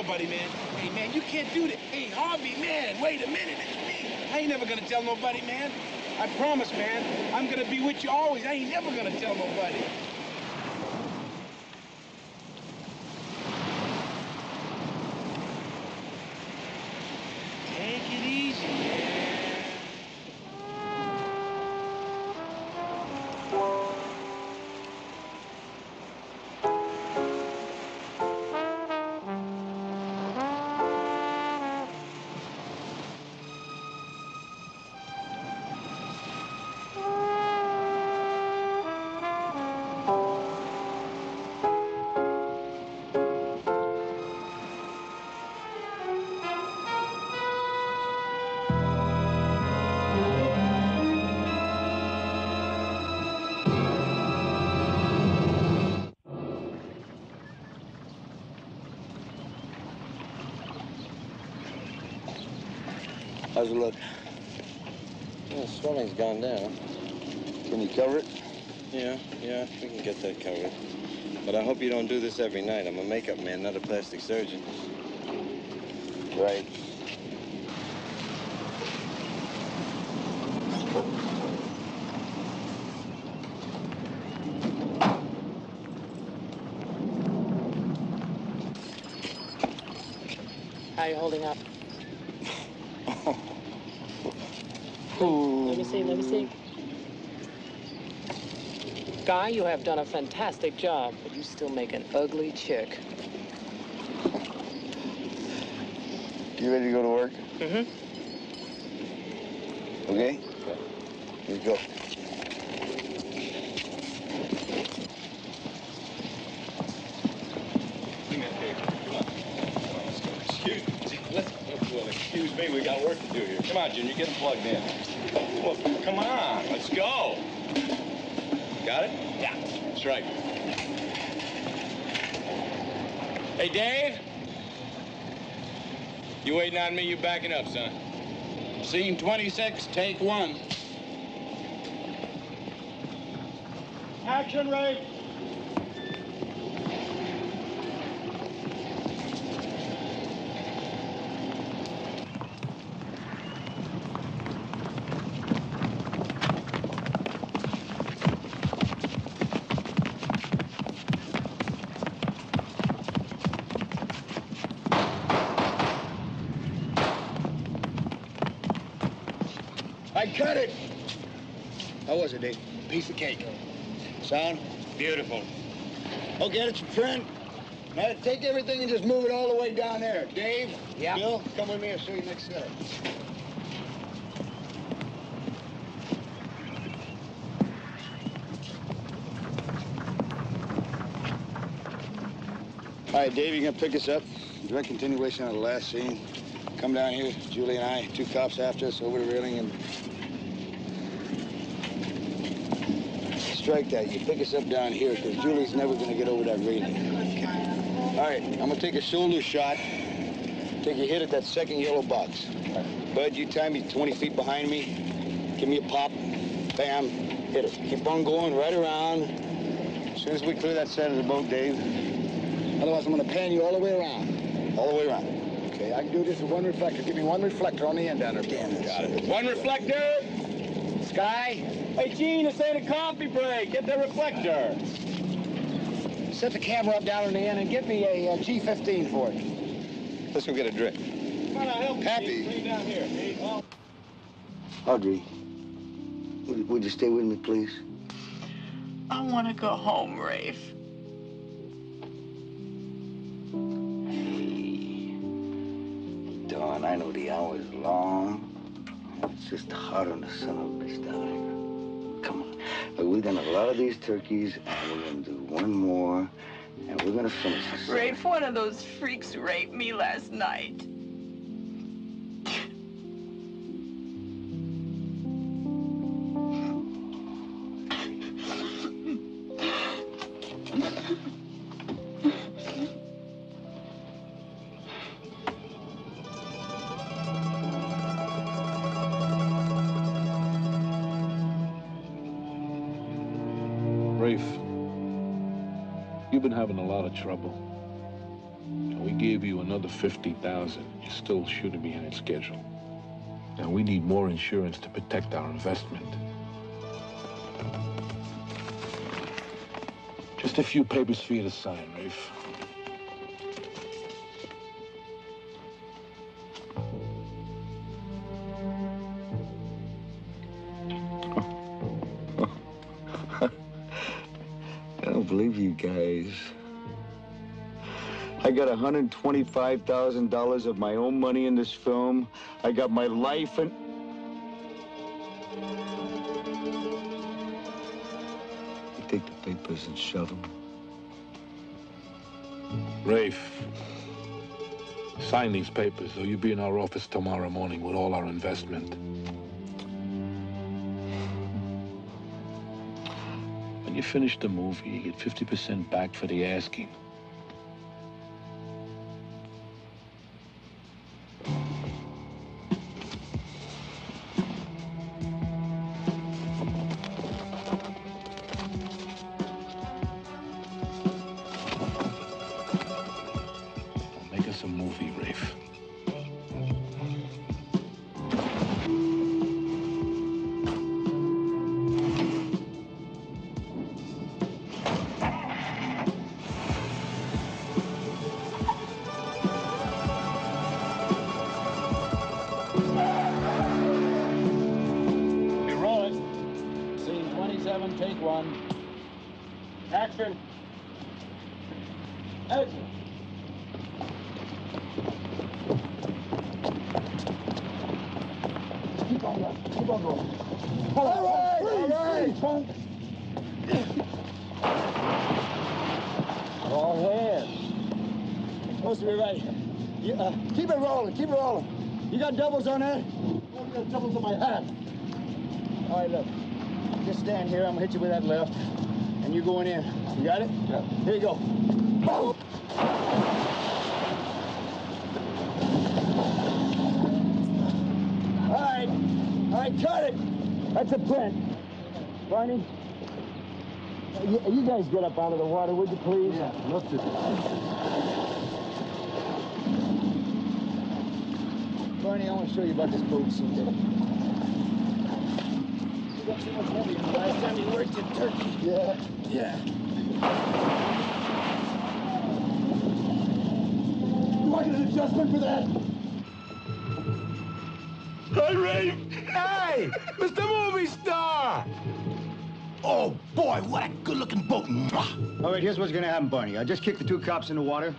Nobody, man. Hey, man, you can't do that. Hey, Harvey, man, wait a minute. It's me. I ain't never gonna tell nobody, man. I promise, man. I'm gonna be with you always. I ain't never How's it look? Well, swelling's gone down. Can you cover it? Yeah, yeah, we can get that covered. But I hope you don't do this every night. I'm a makeup man, not a plastic surgeon. Right. How you holding up? Let me see, let me see. Guy, you have done a fantastic job, but you still make an ugly chick. You ready to go to work? Mm-hmm. Okay? Let's go. Excuse me. Let's, well, excuse me, we got work to do here. Come on, Junior, get him plugged in. Well, come on, let's go. Hey, Dave? You waiting on me? You backing up, son? Scene 26, take one. Action, Ray. Sound? Beautiful. Okay, that's your friend. Now take everything and just move it all the way down there. Dave? Yeah? Bill, come with me. I'll show you next setup. All right, Dave, you gonna pick us up? Direct continuation of the last scene. Come down here, Julie and I, two cops after us, over the railing, and strike that. You pick us up down here, because Julie's never gonna get over that railing. All right, I'm gonna take a shoulder shot. Take a hit at that second yellow box. Bud, you time me 20 feet behind me. Give me a pop. Bam. Hit it. Keep on going right around. As soon as we clear that side of the boat, Dave. Otherwise, I'm gonna pan you all the way around. All the way around. Okay, I can do this with one reflector. Give me one reflector on the end down there. Damn, got it. One reflector. Sky. Hey, Gene, this ain't a coffee break. Get the reflector. Set the camera up down in the end and get me a, uh G15 for it. Let's go get a drink. Come on, I'll help you. Happy. Gene. Down here. Gene. Oh. Audrey, would, would you stay with me, please? I want to go home, Rafe. Hey, Dawn, I know the hour's long. Just hot on the son of a bitch down here. Come on. We've done a lot of these turkeys, and we're gonna do one more, and we're gonna finish this. Rafe, one of those freaks raped me last night. Trouble. We gave you another 50000 You're still shooting behind schedule. Now, we need more insurance to protect our investment. Just a few papers for you to sign, Rafe. Got $125,000 of my own money in this film. I got my life and. You take the papers and shove them. Rafe, sign these papers or you'll be in our office tomorrow morning with all our investment. When you finish the movie, you get 50% back for the asking. Got doubles on that? You got doubles on my hat. All right, look. Just stand here. I'm gonna hit you with that left, and you're going in. You got it? Yeah. Here you go. Boom. All right. All right, cut it. That's a print. Barney, you, you guys get up out of the water, would you please? Yeah, lift it. Barney, I want to show you about this boat scene. You got too much heavy the last time you worked in Turkey. Yeah, yeah. You want an adjustment for that? Hi, Ray. Hey, Mr. Movie Star. Oh, boy, what a good-looking boat. All right, here's what's gonna happen, Barney. I just kicked the two cops in the water.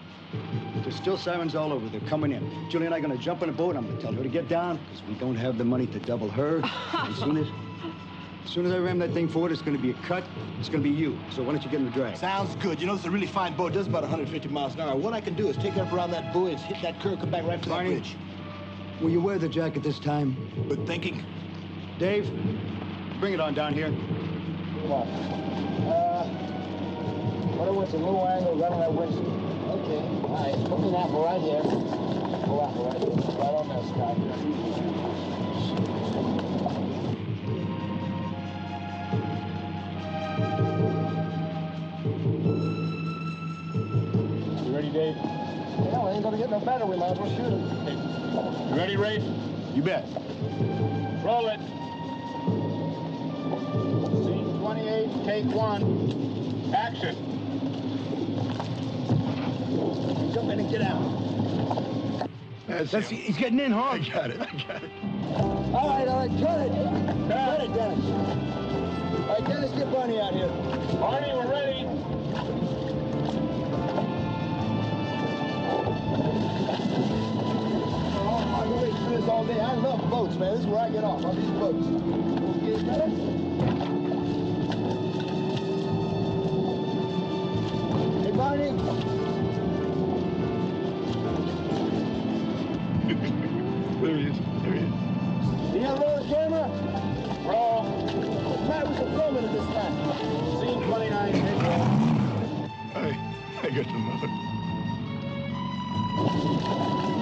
There's still sirens all over. They're coming in. Julie and I are gonna jump in a boat. I'm gonna tell her to get down because we don't have the money to double her. as soon as, as soon as I ram that thing forward, it's gonna be a cut. It's gonna be you. So why don't you get in the drag? Sounds good. You know, it's a really fine boat. It does about 150 miles an hour. What I can do is take her up around that buoy and hit that curve, come back right to Barney, that bridge. Will you wear the jacket this time? Good thinking. Dave, bring it on down here. Come on. Uh, what do what's a low angle right on that windshield? Okay, all right. Put me an right here. Pull apple right here. Right on that sky. You ready, Dave? Yeah, we ain't gonna get no better. We might as well shoot him. You ready, Ray? You bet. Roll it. Scene 28, take one. Action. Jump in and get out. That's, That's he's getting in hard. I got it. I got it. All right, all right, cut it. Cut it, Dennis. All right, Dennis, get Barney out here. Barney, we're ready. Oh, been waiting for this all day. I love boats, man. This is where I get off, on these boats. Get Dennis? Hey, Barney. I, I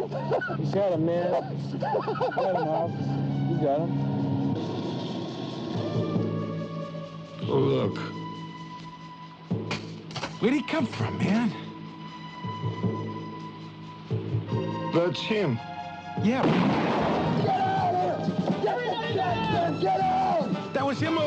You got him, man. Got him, Harvey. You got him. Oh, look. Where'd he come from, man? That's him. Yeah. Get out of here! Get, get, get out! That was him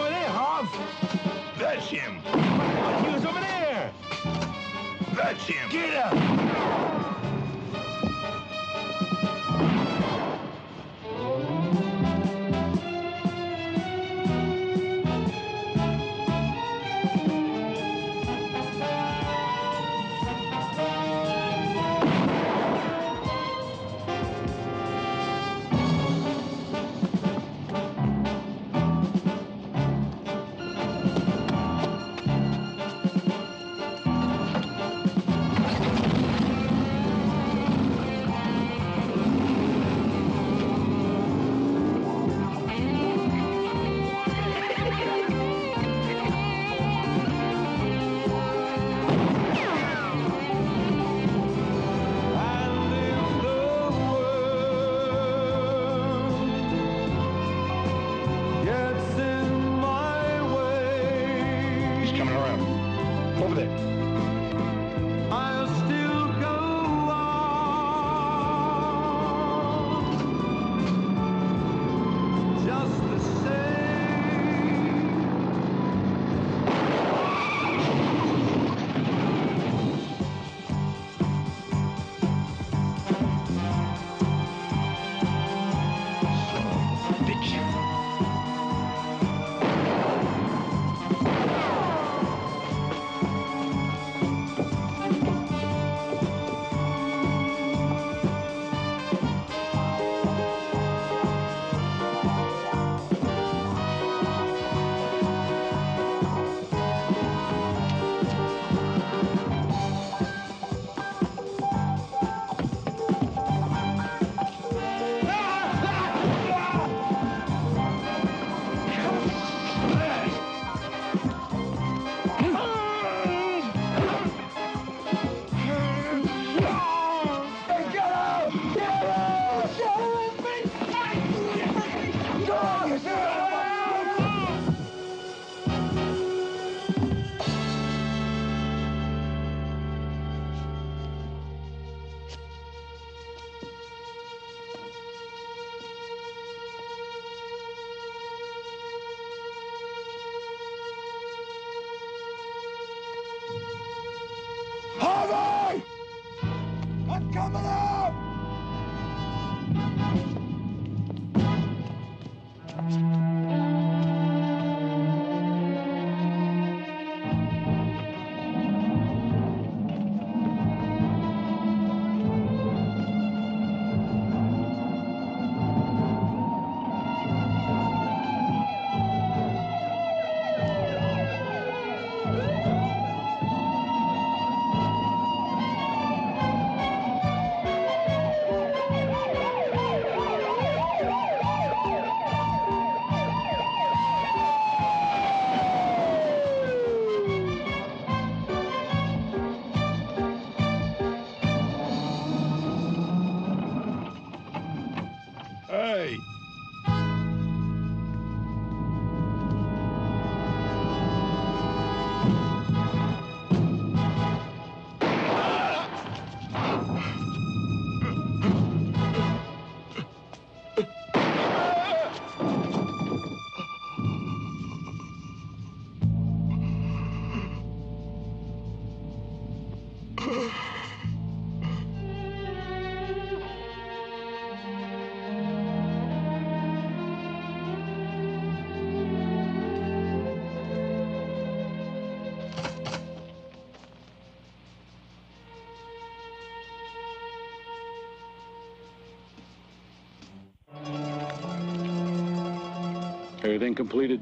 Everything completed?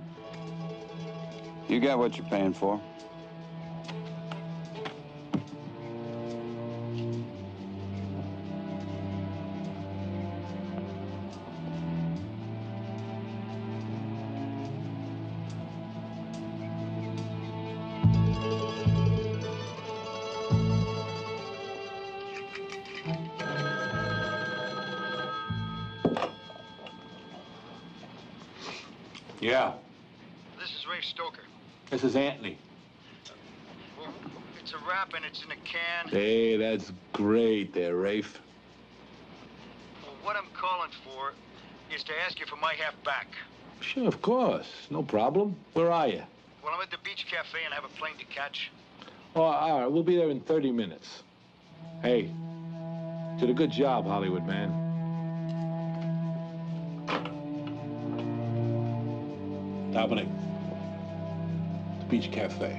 You got what you're paying for. This is Anthony. Well, it's a wrap and it's in a can. Hey, that's great there, Rafe. Well, what I'm calling for is to ask you for my half back. Sure, of course. No problem. Where are you? Well, I'm at the beach cafe and I have a plane to catch. Oh, all right. We'll be there in 30 minutes. Hey, did a good job, Hollywood man. Dominic, Beach Cafe.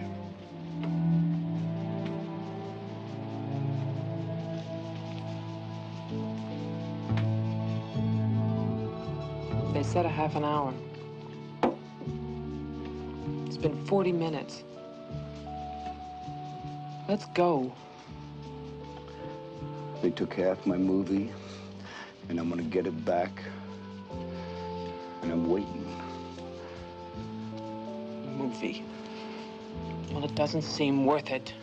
They said a half an hour. It's been 40 minutes. Let's go. They took half my movie, and I'm gonna get it back. And I'm waiting. Movie. Well, it doesn't seem worth it.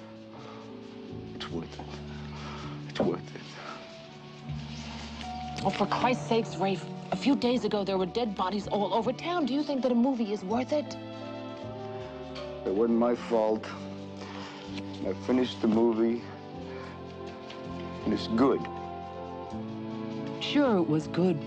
It's worth it. It's worth it. Oh, for Christ's sakes, Rafe. A few days ago, there were dead bodies all over town. Do you think that a movie is worth it? It wasn't my fault. I finished the movie, and it's good. Sure, it was good.